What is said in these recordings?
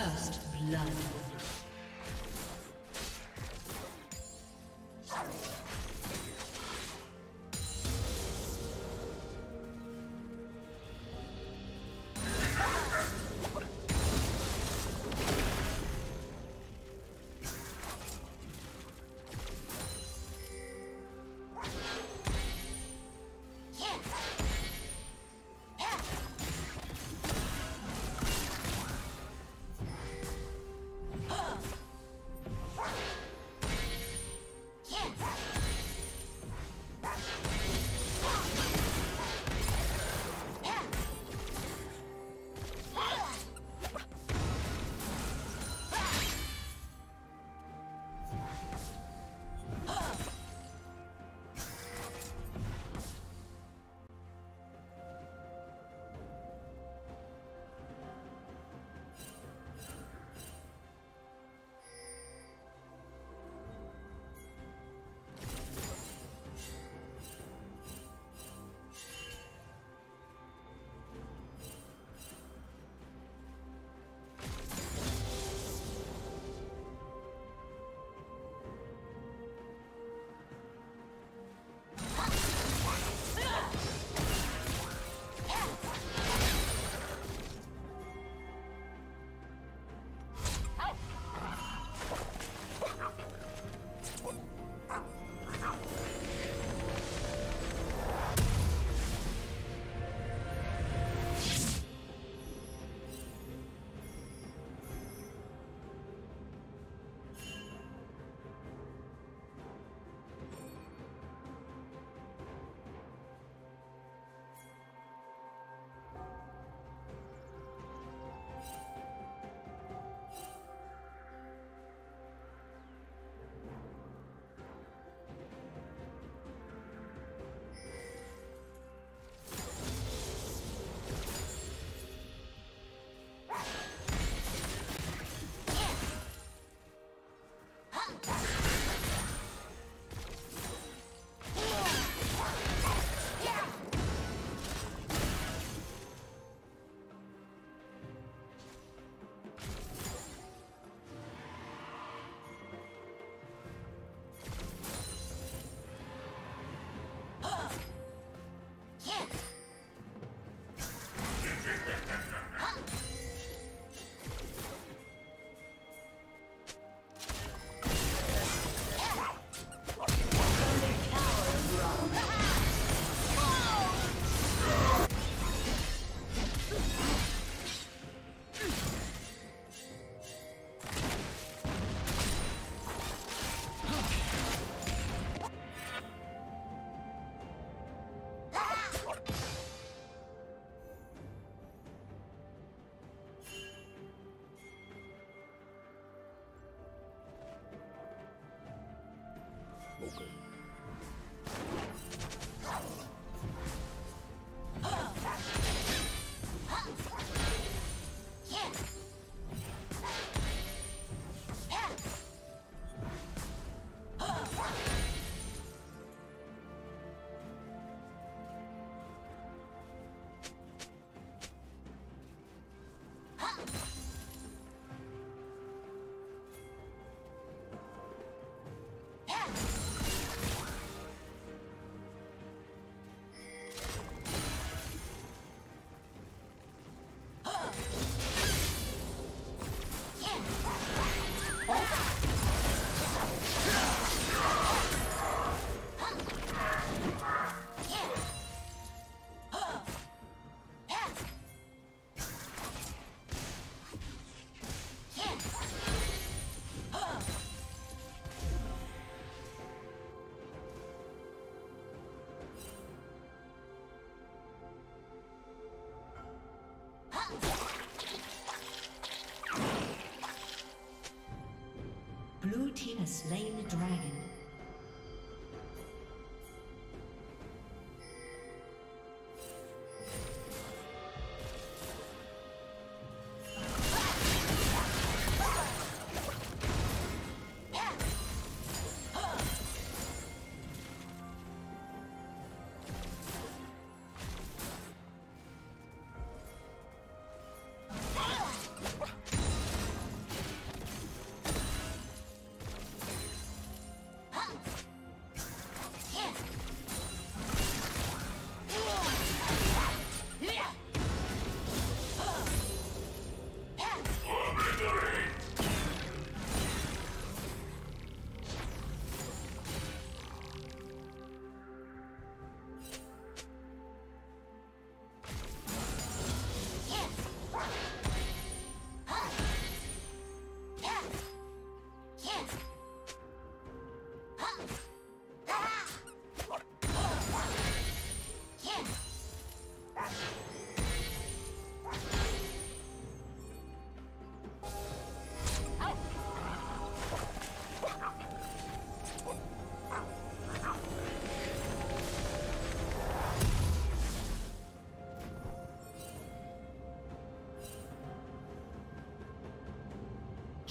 First blood. Spoken. Slain the dragon.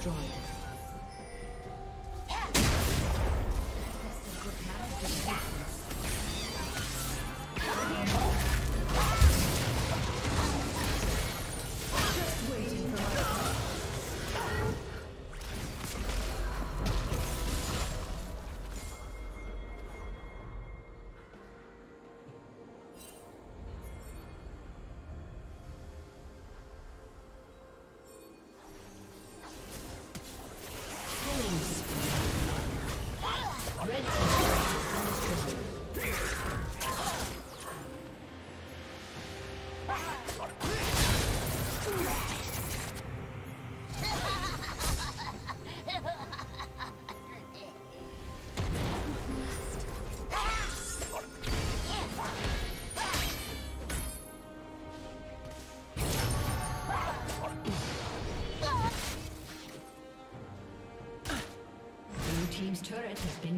Destroyed.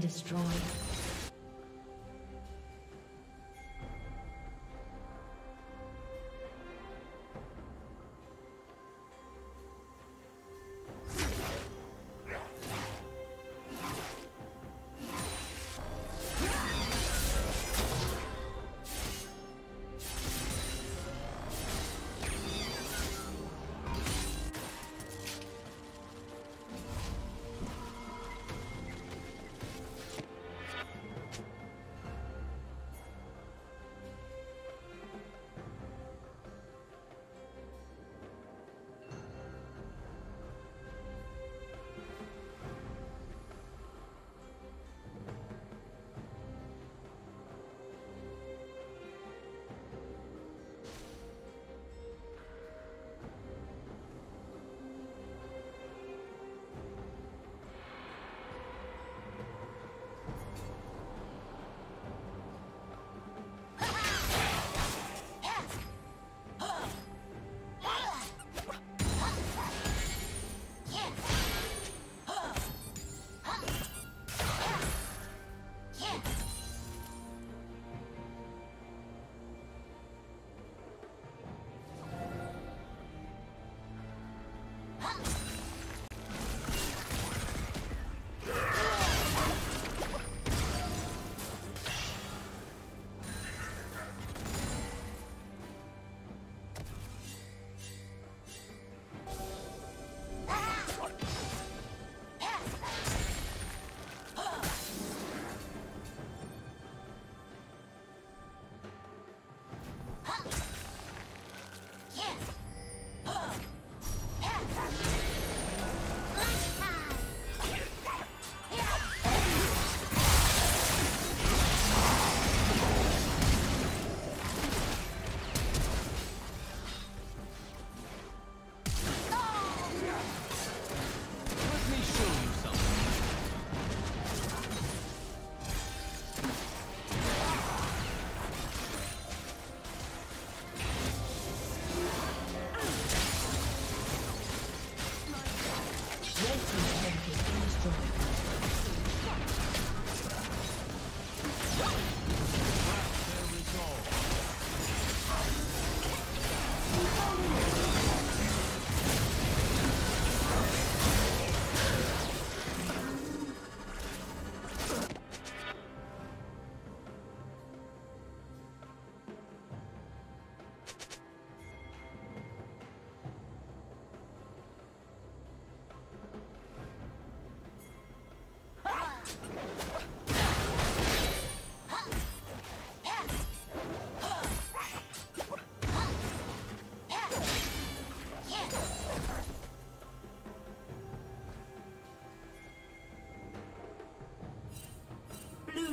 Destroyed.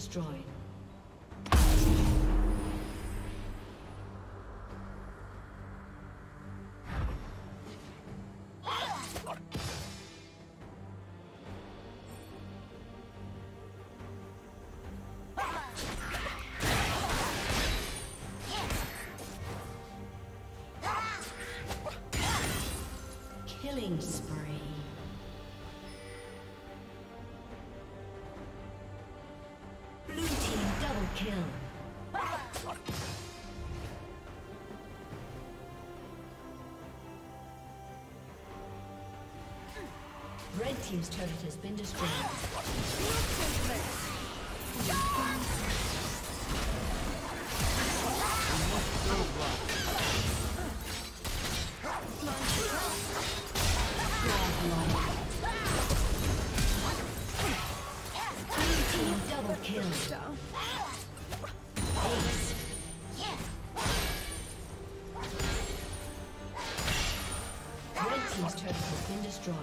Destroyed. Red team's turret has been destroyed. Double kill. Red team's turret has been destroyed.